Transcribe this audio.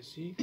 que sí,